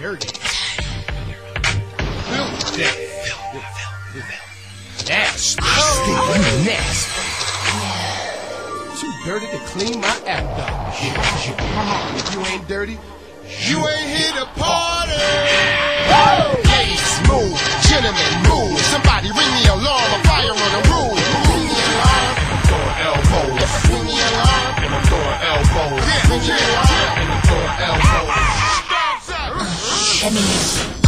dirty. Filthy. Nasty. Nasty. Too dirty to clean my act up. Come on, if you ain't dirty, You ain't here to party. ladies move, Gentlemen, move. Somebody ring the alarm. A fire on the roof. Ring the alarm. throwing elbows, Ring the alarm. and I'm throwing elbows, Yeah, Last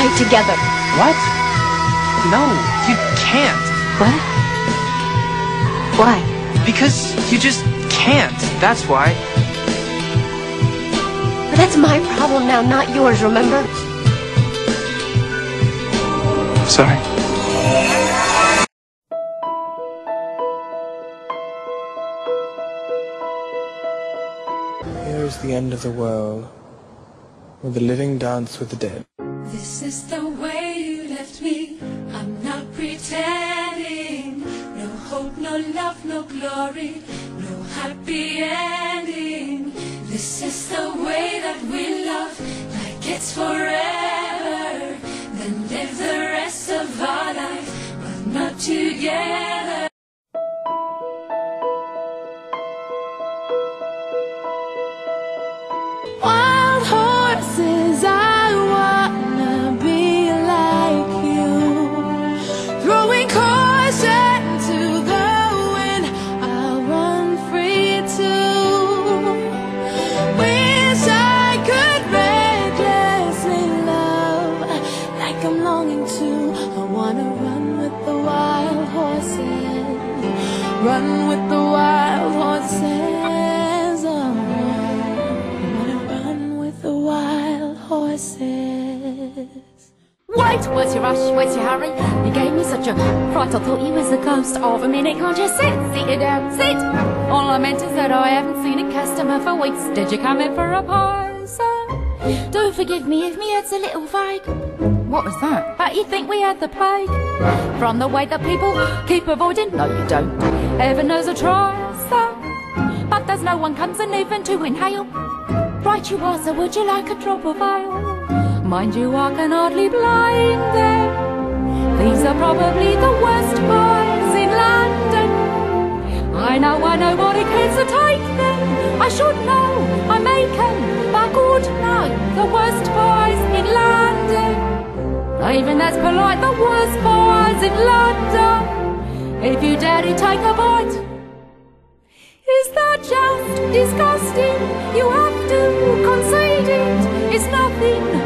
fight together. What? No, you can't. What? Why? Because you just can't. That's why. But that's my problem now, not yours, remember? Sorry. Here is the end of the world, where the living dance with the dead. This is the way you left me. I'm not pretending. No hope, no love, no glory, no happy ending. This is the way that we love, like it's forever. Then live the rest of our life, but not together. I'm longing to. I wanna run with the wild horses, run with the wild horses. Oh. I wanna run with the wild horses. Wait, what's your rush? What's your hurry? You gave me such a fright, I thought you was the ghost of a minute. Can't you sit? Sit down, sit. All I meant is that I haven't seen a customer for weeks. Did you come in for a pie, sir? Do forgive me if me head's a little vague. What was that? But you think we had the plague? From the way that people keep avoiding? No, you don't. Heaven knows I try, sir. But there's no one comes and even to inhale. Right you are, so would you like a drop of ale? Mind you, I can hardly blame them. These are probably the worst boys in London. I know, what it is to take them. I should know, I make them, but good know the worst boys in London. Even as polite, the worst boys in London. If you dare to take a bite, is that just disgusting? You have to concede it. It's nothing